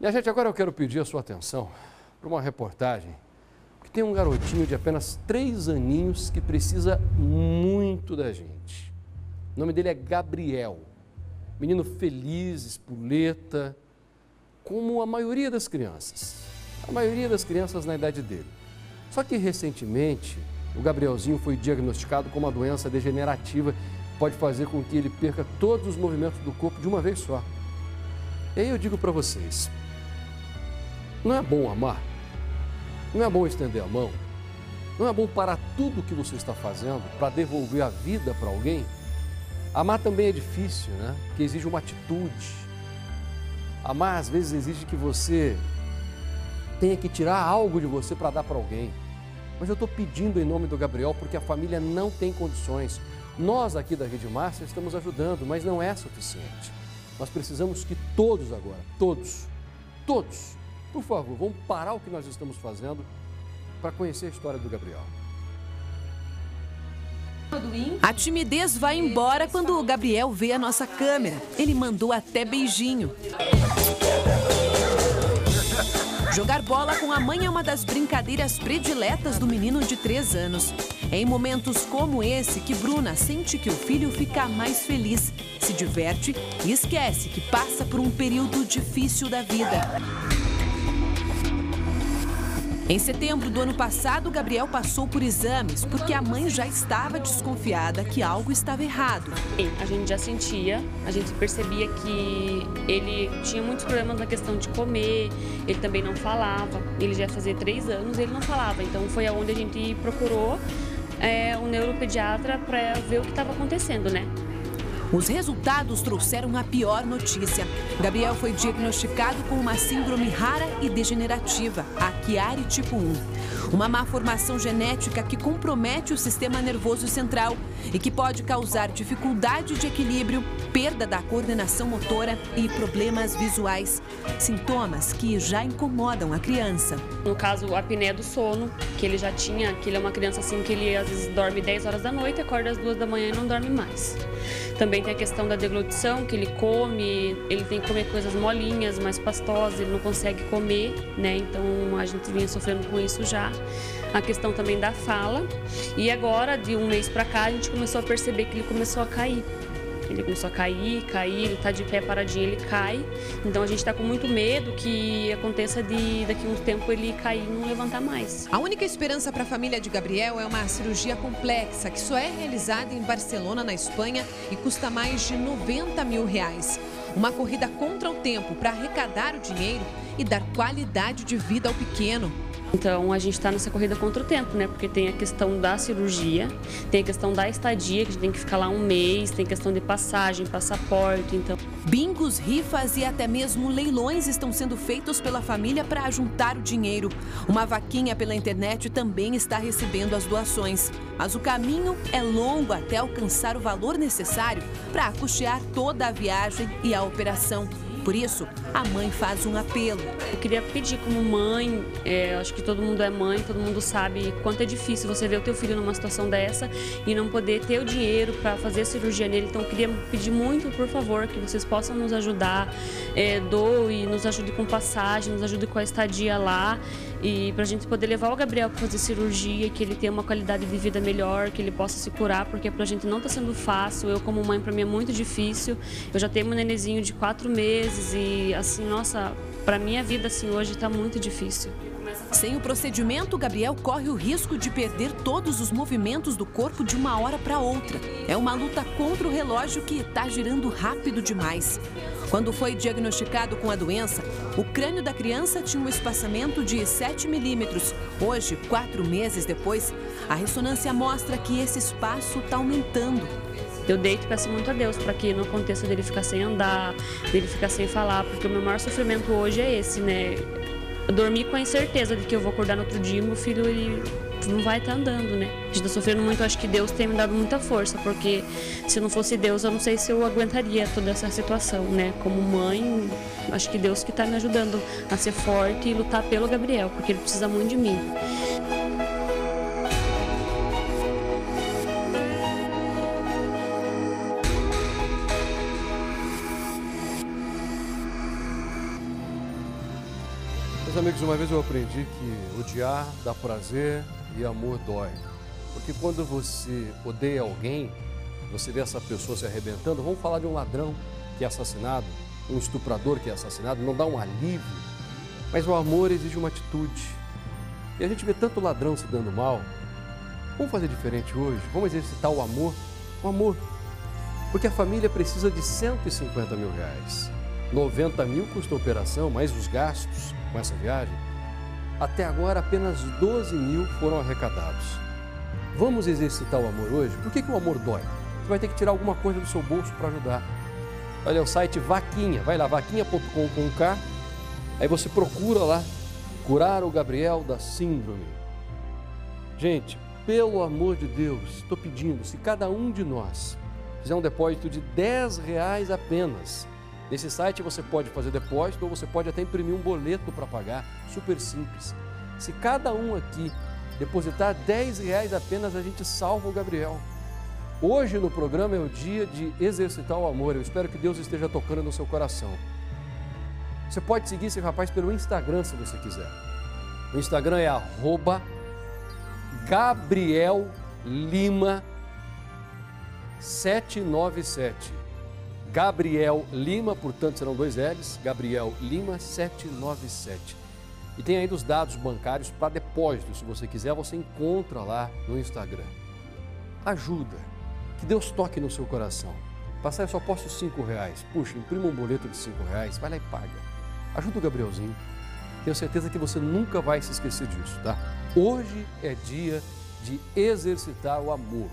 E a gente agora eu quero pedir a sua atenção para uma reportagem que tem um garotinho de apenas três aninhos que precisa muito da gente. O nome dele é Gabriel. Menino feliz, espoleta, como a maioria das crianças. A maioria das crianças na idade dele. Só que recentemente, o Gabrielzinho foi diagnosticado com uma doença degenerativa que pode fazer com que ele perca todos os movimentos do corpo de uma vez só. E aí eu digo para vocês, não é bom amar? Não é bom estender a mão? Não é bom parar tudo o que você está fazendo para devolver a vida para alguém? Amar também é difícil, né? Porque exige uma atitude. Amar às vezes exige que você tenha que tirar algo de você para dar para alguém. Mas eu estou pedindo em nome do Gabriel porque a família não tem condições. Nós aqui da Rede Márcia estamos ajudando, mas não é suficiente. Nós precisamos que todos agora, todos, todos, por favor, vamos parar o que nós estamos fazendo para conhecer a história do Gabriel. A timidez vai embora quando o Gabriel vê a nossa câmera. Ele mandou até beijinho. Jogar bola com a mãe é uma das brincadeiras prediletas do menino de 3 anos. É em momentos como esse que Bruna sente que o filho fica mais feliz, se diverte e esquece que passa por um período difícil da vida. Em setembro do ano passado, Gabriel passou por exames porque a mãe já estava desconfiada que algo estava errado. A gente já sentia, a gente percebia que ele tinha muitos problemas na questão de comer, ele também não falava. Ele já fazia três anos ele não falava, então foi aonde a gente procurou é, um neuropediatra para ver o que estava acontecendo, né? Os resultados trouxeram a pior notícia. Gabriel foi diagnosticado com uma síndrome rara e degenerativa, a Chiari tipo 1. Uma má formação genética que compromete o sistema nervoso central e que pode causar dificuldade de equilíbrio, perda da coordenação motora e problemas visuais. Sintomas que já incomodam a criança. No caso, a apneia do sono, que ele já tinha, que ele é uma criança assim que ele às vezes dorme 10 horas da noite, acorda às 2 da manhã e não dorme mais. Também tem a questão da deglutição, que ele come, ele tem que comer coisas molinhas, mais pastosas, ele não consegue comer, né? Então a gente vinha sofrendo com isso já. A questão também da fala. E agora, de um mês para cá, a gente começou a perceber que ele começou a cair. Ele começou a cair, cair, ele está de pé paradinho, ele cai. Então a gente está com muito medo que aconteça de daqui a um tempo ele cair e não levantar mais. A única esperança para a família de Gabriel é uma cirurgia complexa que só é realizada em Barcelona, na Espanha, e custa mais de 90 mil reais. Uma corrida contra o tempo para arrecadar o dinheiro e dar qualidade de vida ao pequeno. Então a gente está nessa corrida contra o tempo, né? Porque tem a questão da cirurgia, tem a questão da estadia, que a gente tem que ficar lá um mês, tem questão de passagem, passaporte, então. Bingos, rifas e até mesmo leilões estão sendo feitos pela família para juntar o dinheiro. Uma vaquinha pela internet também está recebendo as doações. Mas o caminho é longo até alcançar o valor necessário para custear toda a viagem e a operação. Por isso, a mãe faz um apelo. Eu queria pedir como mãe, é, acho que todo mundo é mãe, todo mundo sabe quanto é difícil você ver o teu filho numa situação dessa e não poder ter o dinheiro para fazer a cirurgia nele. Então eu queria pedir muito, por favor, que vocês possam nos ajudar, é, doe, nos ajude com passagem, nos ajude com a estadia lá e para a gente poder levar o Gabriel para fazer cirurgia, que ele tenha uma qualidade de vida melhor, que ele possa se curar, porque para a gente não está sendo fácil. Eu como mãe para mim é muito difícil. Eu já tenho um nenenzinho de quatro meses e assim, nossa, para minha vida assim hoje está muito difícil. Sem o procedimento, Gabriel corre o risco de perder todos os movimentos do corpo de uma hora para outra. É uma luta contra o relógio que está girando rápido demais. Quando foi diagnosticado com a doença, o crânio da criança tinha um espaçamento de 7 milímetros. Hoje, quatro meses depois, a ressonância mostra que esse espaço está aumentando. Eu deito e peço muito a Deus para que não aconteça dele ficar sem andar, dele ficar sem falar, porque o meu maior sofrimento hoje é esse, né? Eu dormi com a incerteza de que eu vou acordar no outro dia e meu filho ele não vai estar tá andando, né? A gente está sofrendo muito, acho que Deus tem me dado muita força, porque se não fosse Deus, eu não sei se eu aguentaria toda essa situação, né? Como mãe, acho que Deus que está me ajudando a ser forte e lutar pelo Gabriel, porque ele precisa muito de mim. Meus amigos, uma vez eu aprendi que odiar dá prazer e amor dói. Porque quando você odeia alguém, você vê essa pessoa se arrebentando, vamos falar de um ladrão que é assassinado, um estuprador que é assassinado, não dá um alívio. Mas o amor exige uma atitude. E a gente vê tanto ladrão se dando mal. Vamos fazer diferente hoje? Vamos exercitar o amor? O amor. Porque a família precisa de 150 mil reais. 90 mil custa a operação, mais os gastos com essa viagem. Até agora, apenas 12 mil foram arrecadados. Vamos exercitar o amor hoje? Por que, que o amor dói? Você vai ter que tirar alguma coisa do seu bolso para ajudar. Olha o site Vaquinha, vai lá, vaquinha.com.k, aí você procura lá, curar o Gabriel da síndrome. Gente, pelo amor de Deus, estou pedindo, se cada um de nós fizer um depósito de 10 reais apenas, nesse site você pode fazer depósito ou você pode até imprimir um boleto para pagar, super simples. Se cada um aqui depositar 10 reais apenas, a gente salva o Gabriel. Hoje no programa é o dia de exercitar o amor. Eu espero que Deus esteja tocando no seu coração. Você pode seguir esse rapaz pelo Instagram se você quiser. O Instagram é arroba Gabriel Lima 797. Gabriel Lima, portanto serão dois L's, Gabriel Lima 797. E tem ainda os dados bancários para depósito, se você quiser, você encontra lá no Instagram. Ajuda, que Deus toque no seu coração. Passar eu só posto cinco reais. Puxa, imprima um boleto de cinco reais, vai lá e paga. Ajuda o Gabrielzinho. Tenho certeza que você nunca vai se esquecer disso, tá? Hoje é dia de exercitar o amor.